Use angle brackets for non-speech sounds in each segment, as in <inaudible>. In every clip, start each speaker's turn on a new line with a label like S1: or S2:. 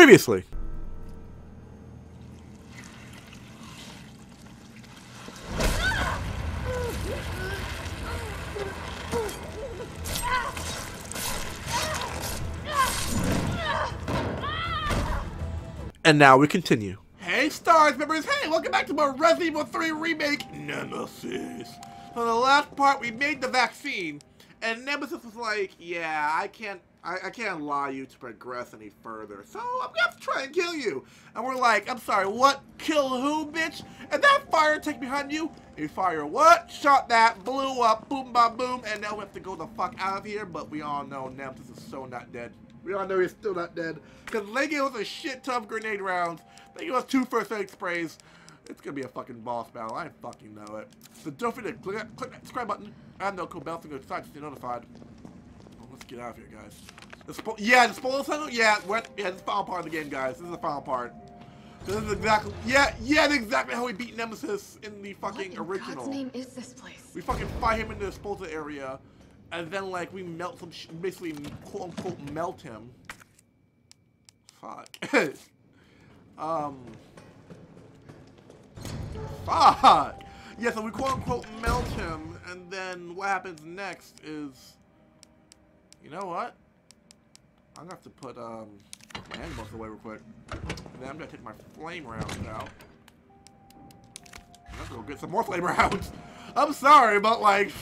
S1: Previously. And now we continue. Hey, Stars members! Hey, welcome back to more Resident Evil 3 Remake Nemesis. So the last part, we made the vaccine, and Nemesis was like, "Yeah, I can't, I, I can't allow you to progress any further. So I'm gonna have to try and kill you." And we're like, "I'm sorry, what? Kill who, bitch?" And that fire tank behind you, a fire what? Shot that, blew up, boom, ba, boom, and now we have to go the fuck out of here. But we all know Nemesis is so not dead. We all know he's still not dead. Because they gave us a shit ton of grenade rounds. They gave us two first aid sprays. It's gonna be a fucking boss battle. I fucking know it. So don't forget to click, that subscribe button and the cool bell to go to stay notified. Get out of here, guys. The yeah, the spoiler tunnel? Yeah, what? Yeah, this final part of the game, guys. This is the final part. This is exactly, yeah, yeah, exactly how we beat Nemesis in the fucking
S2: what in
S1: original.
S2: God's name is this place?
S1: We fucking fight him in the disposal area, and then like we melt some, basically quote unquote melt him. Fuck. <laughs> um. Fuck. Yeah, so we quote unquote melt him, and then what happens next is, you know what? I'm gonna have to put um my animals away real quick. And then I'm gonna take my flame rounds out. I'm gonna go get some more flame <laughs> rounds. I'm sorry, but like,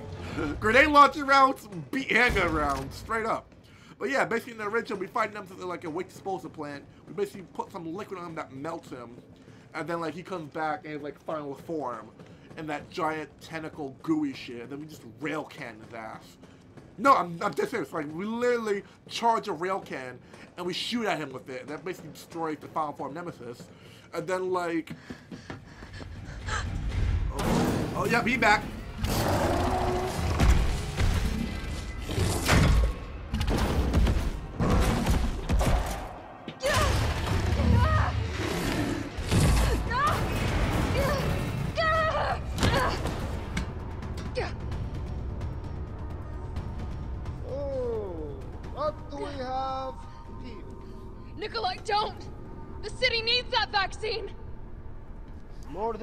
S1: <laughs> grenade launcher rounds beat handgun rounds, straight up. But yeah, basically in the original, we find them something like a waste disposal plant. We basically put some liquid on him that melts him, and then like he comes back in like final form, in that giant tentacle gooey shit. And then we just rail can his ass. No, I'm, I'm dead serious. Like we literally charge a rail can and we shoot at him with it. And that basically destroys the final form nemesis. And then like, oh, oh yeah, be back.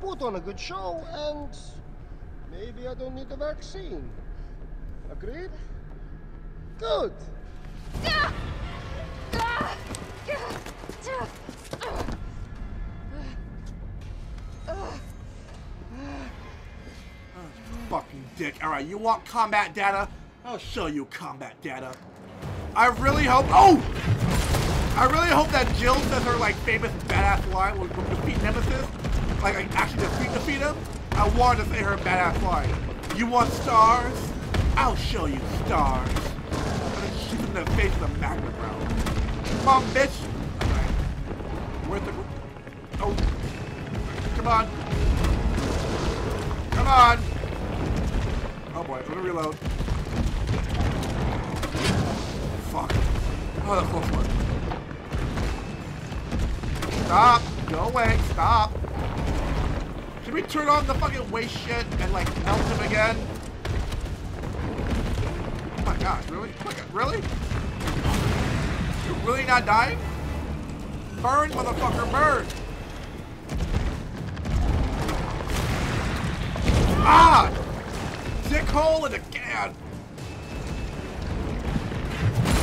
S3: Put on a good show, and maybe I don't need the vaccine. Agreed? Good.
S1: Fucking dick. Alright, you want combat data? I'll show you combat data. I really hope- Oh! I really hope that Jill says her, like, famous badass line will, defeat Nemesis. Like, I actually defeat, defeat him. I want to say her badass line. You want stars? I'll show you stars. And then shoot in the face of a Magnum round. Come on, bitch! Alright. Where's the... Oh. Come on. Come on! Oh boy, let me reload. Fuck. Oh, that's close one. Stop! Go away, stop! Should we turn on the fucking waste shit and like melt him again? Oh my gosh, really? Oh my God, really? You're really not dying? Burn, motherfucker, burn! Ah! Dick hole in the can!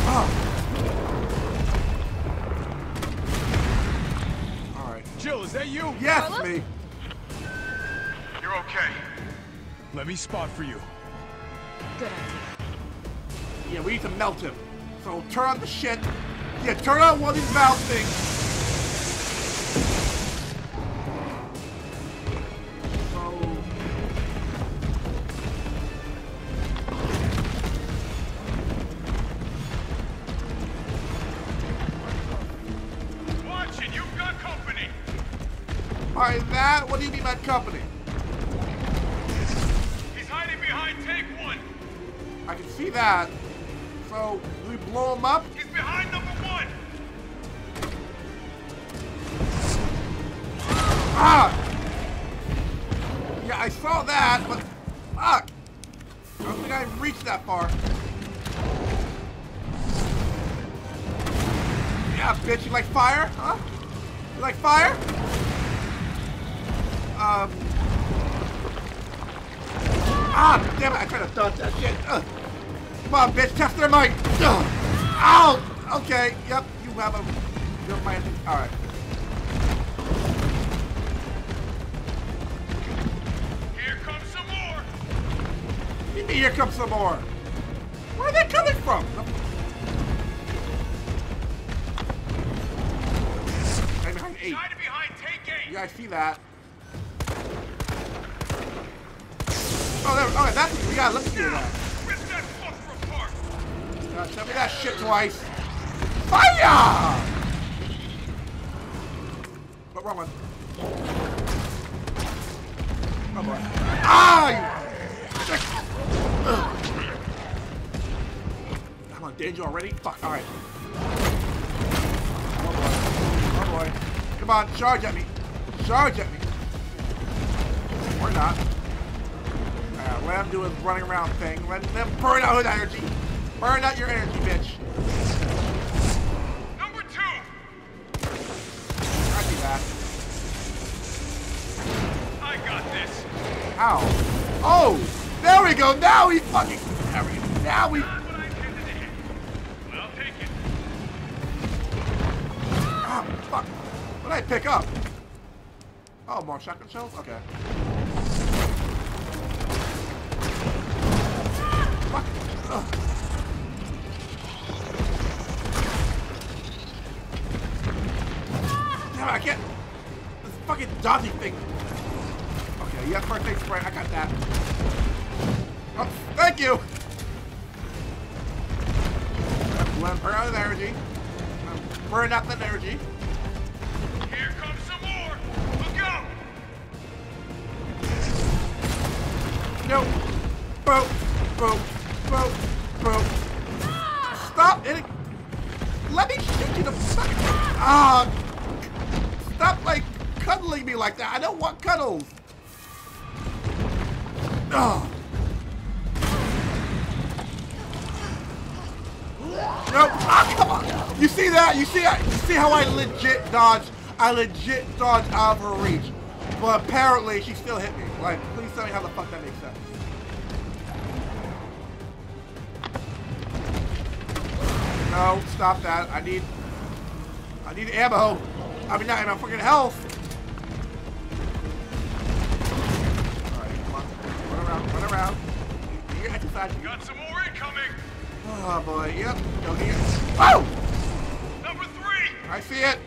S1: Oh. Alright.
S4: Jill, is that you?
S1: Yes,
S2: Carlos?
S1: me!
S4: You're okay. Let me spot for you.
S2: Good idea.
S1: Yeah, we need to melt him. So turn on the shit. Yeah, turn on one of these valve things. So...
S4: Watch it, you've got company.
S1: By that, what do you mean by company? So, we blow him up? On, bitch, test their might. Ugh. Ow! Okay, yep, you have a. You're my. Alright.
S4: Here comes some more.
S1: Here comes some more. Where are they coming from? I'm behind eight.
S4: behind eight.
S1: Yeah, I see that. Oh, there. Oh, that's. We gotta look through that.
S4: Rip that fucker apart.
S1: God, tell me that shit twice. Fire! What wrong one? Oh boy. Ah! You. I'm on danger already? Fuck, alright. Oh boy. Oh boy. Come on, charge at me. Charge at me. Or not. Uh, let him do his running around thing. Let them burn out his energy. Burn out your energy, bitch.
S4: Number two.
S1: I see that.
S4: I got this.
S1: Ow. Oh! There we go! Now we fucking... There we go. Now we...
S4: Not what I intended to hit. But I'll take it.
S1: Ah, fuck. What did I pick up? Oh, more shotgun shells? Okay. Fuck. Ugh. Damn it, I can't... This fucking dodgy thing. Okay, yeah, first aid spray. I got that. Oh, thank you! Burn out of energy. Burn out the energy.
S4: Here comes some more. Look out.
S1: No. Boom. Boom. Boom. Boom. Stop hitting. Let me shoot you the fucking. Ah. Stop like cuddling me like that. I don't want cuddles. Oh. No. Ah, come on. You see that? You see? You see how I legit dodge? I legit dodge out of her reach. But apparently she still hit me. Like, please tell me how the fuck that makes sense. No, stop that. I need I need ammo. I mean not ammo, fucking health. Alright, come on. Run around, run around. You. You
S4: Got some more incoming.
S1: Oh boy, yep. Go here. Oh!
S4: Number three.
S1: I see it.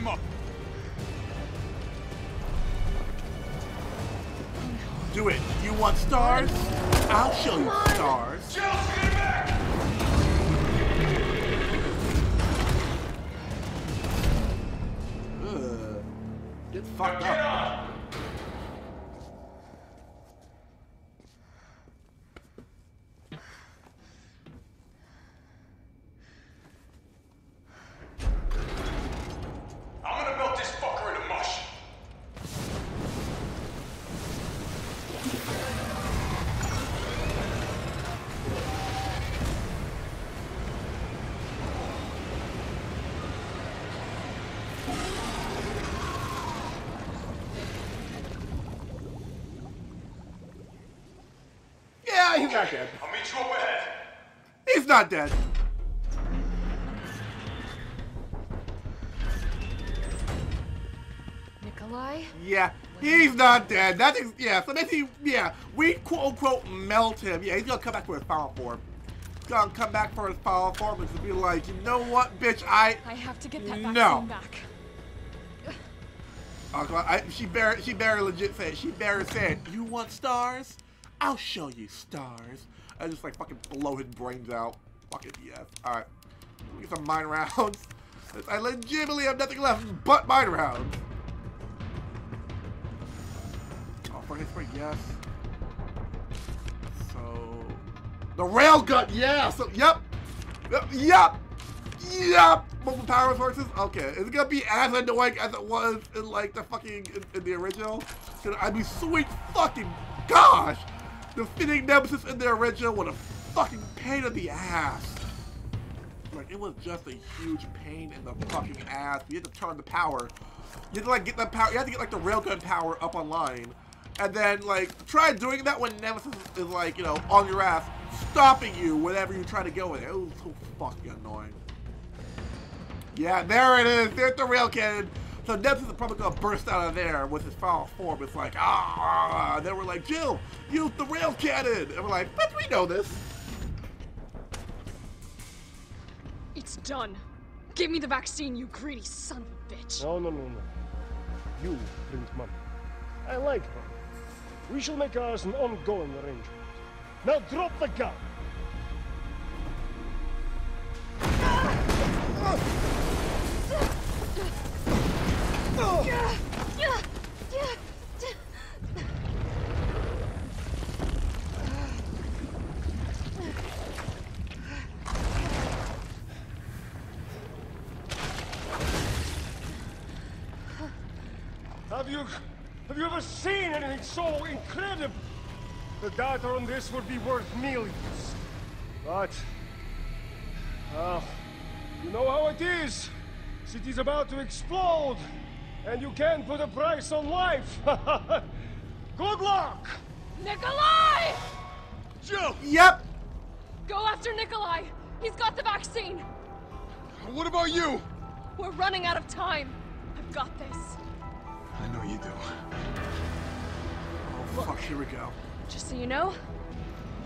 S4: Use it to climb up.
S1: Do it. You want stars? I'll show you stars.
S4: Jill, stay back.
S1: Ugh. Get fucked
S4: Get
S1: up.
S4: on. I'm gonna melt this fucker into mush.
S1: Yeah, he's not dead.
S4: I'll meet you up ahead.
S1: He's not dead.
S2: Nikolai?
S1: Yeah, he's not dead. That is, yeah, so basically, yeah, we quote unquote melt him. Yeah, he's gonna come back for his final form. He's gonna come back for his final form and be like, you know what, bitch, I,
S2: I have to get that vaccine
S1: No.
S2: back.
S1: Oh, come. I, she better, she better legit say it. She better say it. You want stars? I'll show you stars. I just like fucking blow his brains out. Fucking yes. All right. Get some mine rounds. <laughs> I legitimately have nothing left but mine rounds. Oh, for his for yes. So the rail gun, yeah. So yep, yep, yep, yep. Multiple power sources. Okay, is it gonna be as annoying as it was in like the fucking in, in the original? I'd be sweet fucking gosh. Defeating Nemesis in the original was a fucking pain in the ass. Like, it was just a huge pain in the fucking ass. You had to turn the power. You had to, like, get the power. You had to get, like, the railgun power up online. And then, like, try doing that when Nemesis is, like, you know, on your ass, stopping you whenever you try to go with it. It was so fucking annoying. Yeah, there it is. There's the rail cannon. So Nemesis is probably gonna burst out of there with his foul form. It's like, ah. And then we're like, Jill, use the rail cannon. And we're like, but we know this.
S2: It's done. Give me the vaccine, you greedy son of a bitch.
S3: No, no, no, no. You print money. I like money. We shall make ours an ongoing arrangement. Now drop the gun! You... Have you ever seen anything so incredible? The data on this would be worth millions. But... Well, you know how it is. City's about to explode. And you can't put a price on life. <laughs> Good luck!
S2: Nikolai!
S4: Joe!
S1: Yep.
S2: Go after Nikolai! He's got the vaccine!
S4: What about you?
S2: We're running out of time. I've got this.
S4: I know you do.
S1: Oh, fuck, here we go.
S2: Just so you know,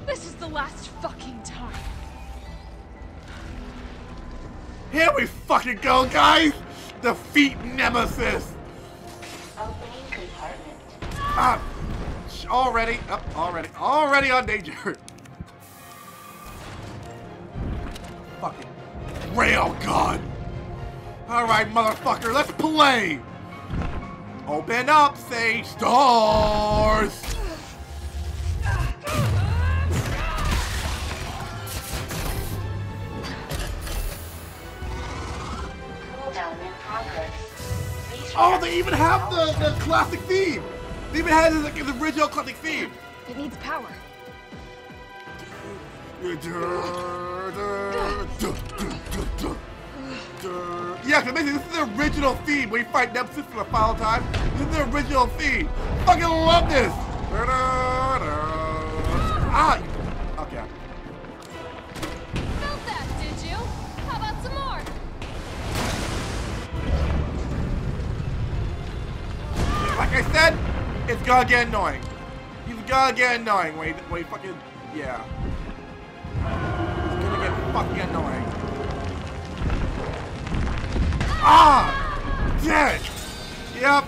S2: this is the last fucking time.
S1: Here we fucking go, guys! Defeat Nemesis!
S5: Opening compartment.
S1: Ah! Already, up, already, already on danger. Fucking rail gun! Alright, motherfucker, let's play! Open up, say stars!
S5: Cooldown in progress. Please
S1: Oh, they even have the, the classic theme! They even had like, the original classic theme!
S2: It needs power.
S1: Yeah, cause basically this is the original theme when you fight Nemesis for the final time. This is the original theme. Fucking love this. Ah, okay.
S2: Felt that, did you? How about some more?
S1: Like I said, it's gonna get annoying. He's gonna get annoying when he, when he fucking yeah. It's gonna get fucking annoying. Ah! Dead! Yep.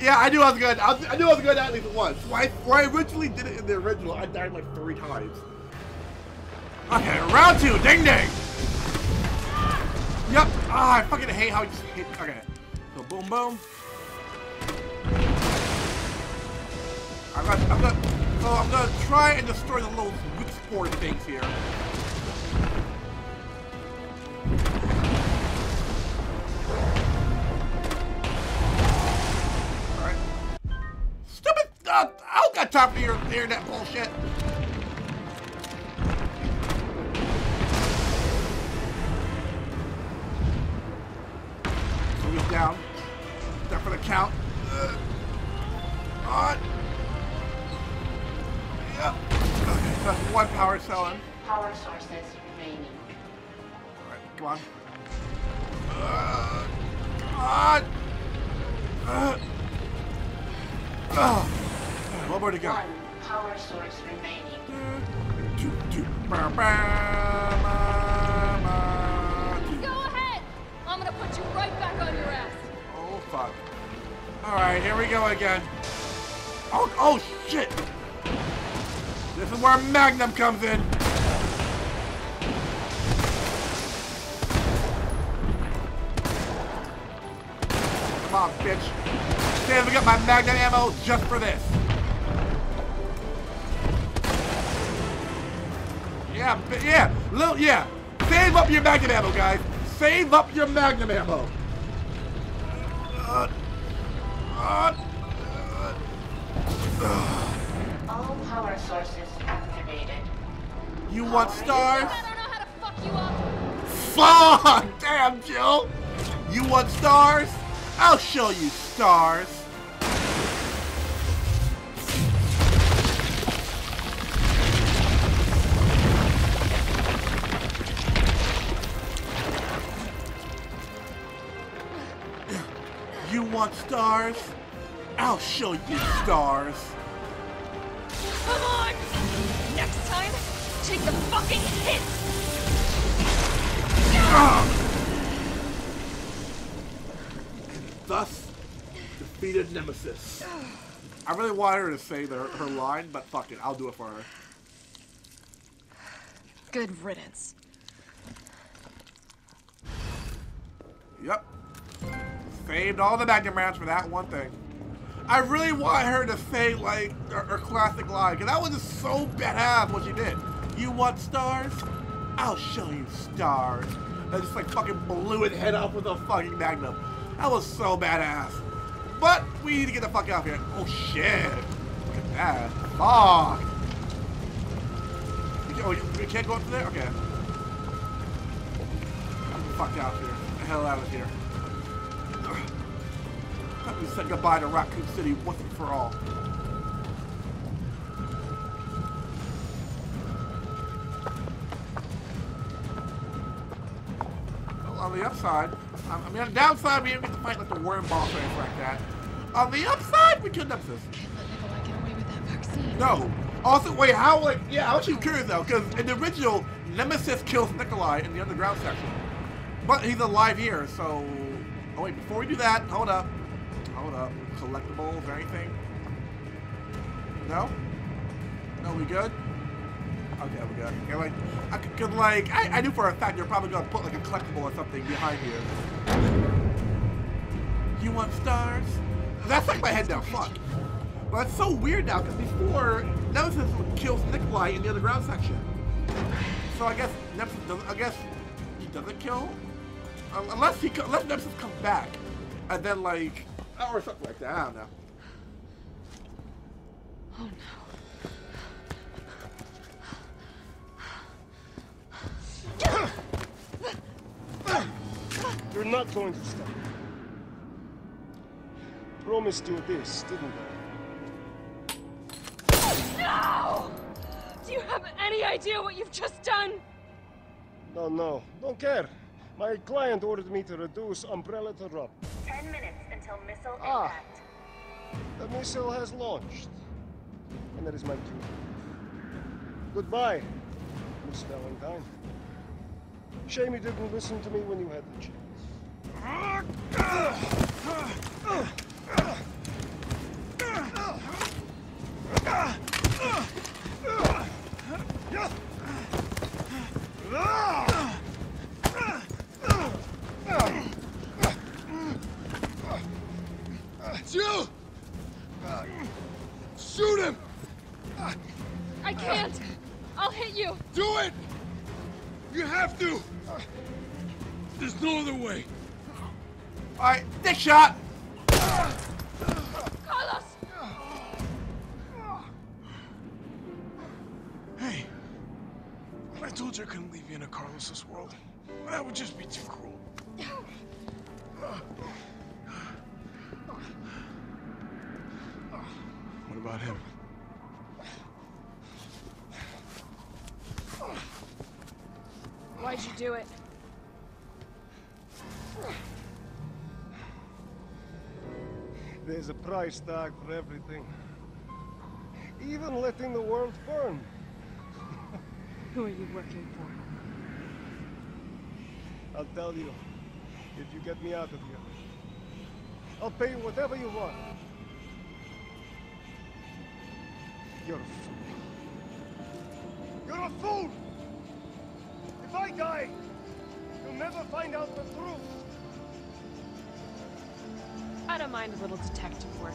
S1: Yeah, I knew I was gonna. I, was, I knew I was die at least once. When I, I originally did it in the original, I died like three times. Okay, round two, ding ding. Yep. Ah, I fucking hate how he just hit. Okay. So boom boom. I'm gonna, I'm gonna, so I'm gonna try and destroy the little weak sport things here. I don't got time for your internet bullshit. He's down. Down for the count. Uh, on. Yep. Okay, so that's one power cell in.
S5: Power sources remaining.
S1: Alright, come on. Uh, come on! Uh, uh, one more to go.
S5: One power source remaining.
S1: Do, do, ba, ba, ma, ma, do.
S2: Go ahead! I'm gonna put you right back on your ass.
S1: Oh, fuck. Alright, here we go again. Oh, oh shit! This is where Magnum comes in. Come on, bitch. Saving up my Magnum ammo just for this. Yeah, bi- yeah, little, yeah. Save up your Magnum ammo, guys. Save up your Magnum ammo. Uh, uh,
S5: All power sources activated.
S1: you want stars?
S2: I don't know how to fuck you up.
S1: Fuck! <laughs> Damn, Jill! You want stars? I'll show you stars. Want stars? I'll show you stars.
S2: Come on! Next time, take the fucking hit!
S1: Thus, defeated Nemesis. I really wanted her to say the, her line, but fuck it, I'll do it for her.
S2: Good riddance.
S1: Yep. Saved all the Magnum rounds for that one thing. I really want her to say, like, her, her classic line, because that was just so badass what she did. You want stars? I'll show you stars. And just, like, fucking blew its head off with a fucking Magnum. That was so badass. But we need to get the fuck out of here. Oh, shit. Look at that. Fuck. You, oh, you, you can't go up there? Okay. Fuck out of here. The hell out of here. Me say goodbye to Raccoon City once and for all. Well, on the upside, I mean, on the downside, we didn't get to fight like the worm boss or anything like that. On the upside, we killed Nemesis. No. Also, wait, how, like, yeah, I'm actually curious though, because in the original, Nemesis kills Nikolai in the underground section. But he's alive here, so. Oh, wait, before we do that, hold up. Up. Uh, Collectibles or anything? No? No, we good? Okay, we good. Yeah, like, I could, could, like, I, I knew for a fact you're probably gonna put like a collectible or something behind here. You want stars? That's like my head now. Fuck. But it's so weird now because before Nemesis kills Nikolai in the underground section. So I guess Nemesis doesn't. I guess he doesn't kill, unless he unless Nemesis comes back, and then like Oh, or something like that. I don't know.
S2: Oh no.
S3: You're not going to stop. Promised you this, didn't I?
S2: No! Do you have any idea what you've just done?
S3: No, no, don't care. My client ordered me to reduce Umbrella to drop.
S5: Ten minutes until missile
S3: Ah.
S5: impact.
S3: The missile has launched. And that is my cue. Goodbye, Miss Valentine. Shame you didn't listen to me when you had the chance.
S4: Ah, ah, ah, Jill! Shoot him!
S2: I can't! I'll hit you!
S4: Do it! You have to! There's no other way.
S1: All right, dick shot.
S2: Carlos!
S4: Hey, I told you I couldn't leave you in a Carlos's world. That would just be too cruel. About him?
S2: Why'd you do it?
S3: There's a price tag for everything. Even letting the world burn.
S2: Who are you working for?
S3: I'll tell you, if you get me out of here. I'll pay you whatever you want. You're a fool. You're a fool! If I die, you'll never find out the truth.
S2: I don't mind a little detective work.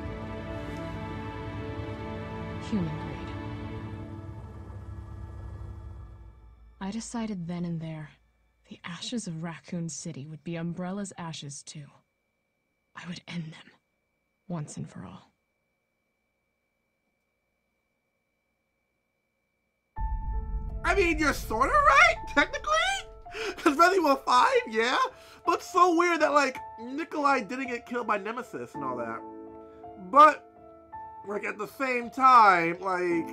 S6: Human greed. I decided then and there, the ashes of Raccoon City would be Umbrella's ashes too. I would end them, once and for all.
S1: I mean, you're sort of right, technically. Because Resident Evil 5, yeah. But so weird that, like, Nikolai didn't get killed by Nemesis and all that. But, like, at the same time, like,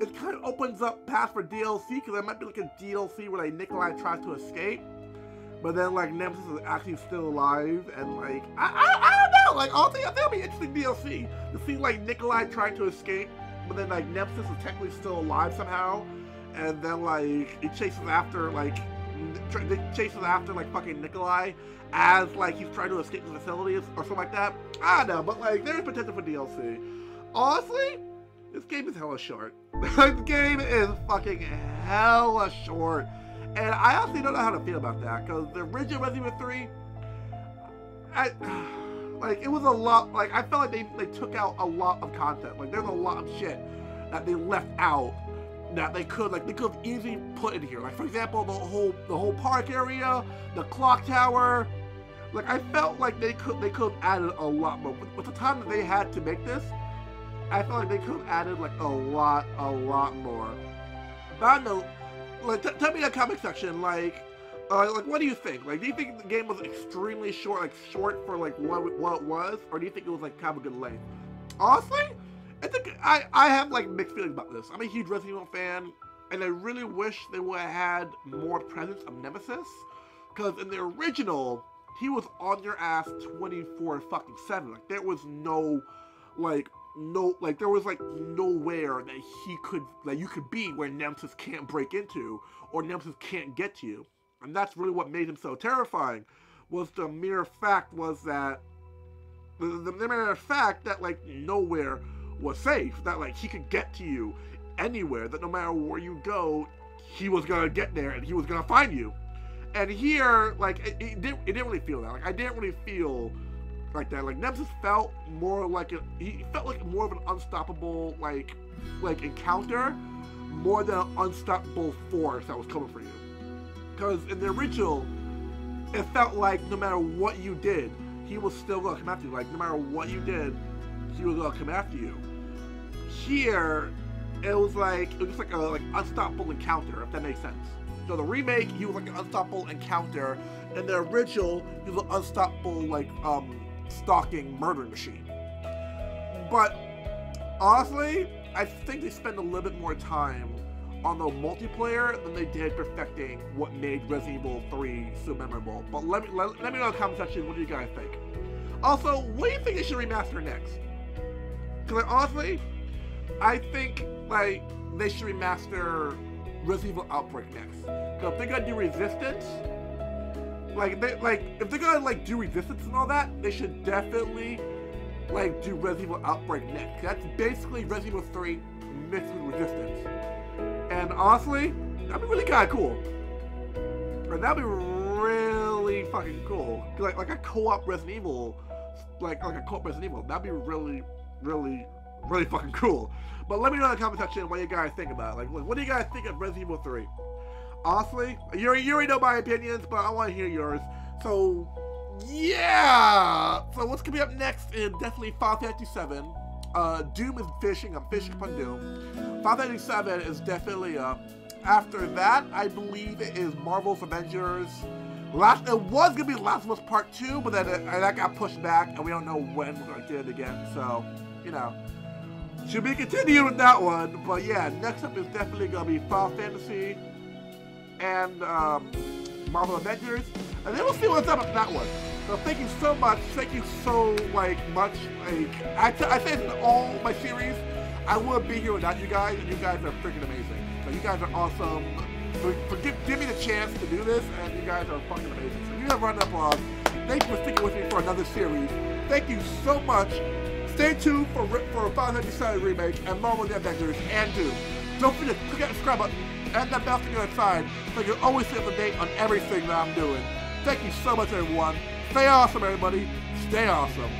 S1: it kind of opens up path for DLC, because there might be, like, a DLC where, like, Nikolai tries to escape. But then, like, Nemesis is actually still alive, and, like, I, I, I don't know. Like, all think it'll be interesting DLC. To see, like, Nikolai trying to escape, but then, like, Nemesis is technically still alive somehow and then like it chases after like chases after like fucking Nikolai as like he's trying to escape the facilities or something like that. I don't know, but like there's potential for DLC. Honestly, this game is hella short. <laughs> this game is fucking hella short, and I honestly don't know how to feel about that because the original Resident Evil 3, I. <sighs> Like it was a lot. Like I felt like they, they took out a lot of content. Like there's a lot of shit that they left out that they could like they could have easily put in here. Like for example, the whole the whole park area, the clock tower. Like I felt like they could they could have added a lot more with, with the time that they had to make this. I felt like they could have added like a lot a lot more. But I know. Like tell me in the comment section like. Uh, like, what do you think? Like, do you think the game was extremely short, like short for like what what it was, or do you think it was like kind of a good length? Honestly, I think I, I have like mixed feelings about this. I'm a huge Resident Evil fan, and I really wish they would have had more presence of Nemesis, because in the original, he was on your ass 24 fucking 7. Like, there was no, like, no, like, there was, like, nowhere that he could, that you could be where Nemesis can't break into, or Nemesis can't get to you. And that's really what made him so terrifying, was the mere fact was that, the, the mere fact that, like, nowhere was safe, that like he could get to you anywhere, that no matter where you go, he was gonna get there and he was gonna find you. And here, like it, it didn't it didn't really feel that. Like I didn't really feel like that. Like Nemesis felt more like a he felt like more of an unstoppable like like encounter more than an unstoppable force that was coming for you. Because in the original, it felt like no matter what you did, he was still gonna come after you. Like no matter what you did, he was gonna come after you. Here, it was like it was just like a like unstoppable encounter, if that makes sense. So the remake, he was like an unstoppable encounter, and the original, he was an unstoppable like um stalking murder machine. but honestly, I think they spend a little bit more time on the multiplayer than they did perfecting what made Resident Evil 3 so memorable. But let me let, let me know in the comment section what do you guys think. Also, what do you think they should remaster next? Because like, honestly, I think like they should remaster Resident Evil Outbreak next. Because if they're gonna do Resistance, like they like if they're gonna like do Resistance and all that, they should definitely like do Resident Evil Outbreak next. That's basically Resident Evil 3 mixed with Resistance. And honestly, that'd be really kind of cool. Or that'd be really fucking cool. Like like a co-op Resident Evil, like like a co-op Resident Evil. That'd be really, really, really fucking cool. But let me know in the comment section what you guys think about it. Like, what do you guys think of Resident Evil 3? Honestly, you already, know my opinions, but I want to hear yours. So, yeah! So what's to be up next is definitely Final Fantasy 7. Uh, Doom is fishing. I'm fishing upon Doom. Final Fantasy 7 is definitely up. After that, I believe it is Marvel's Avengers. Last, it was gonna be Last of Us Part 2, but then it, that got pushed back, and we don't know when we're gonna get it again. So, you know, should be continued with that one. But yeah, next up is definitely gonna be Final Fantasy and um, Marvel Avengers, and then we'll see what's up with that one. So thank you so much. Thank you so like much. Like I, t- I say this in all my series. I wouldn't be here without you guys, and you guys are freaking amazing. So you guys are awesome. For, for give, give me the chance to do this, and you guys are fucking amazing. So you have run applause. Thank you for sticking with me for another series. Thank you so much. Stay tuned for for Final Fantasy VII Remake and Marvel Avengers and Doom. Don't forget to click that subscribe button and that bell thing the side so you can always up to date on everything that I'm doing. Thank you so much, everyone. Stay awesome, everybody. Stay awesome.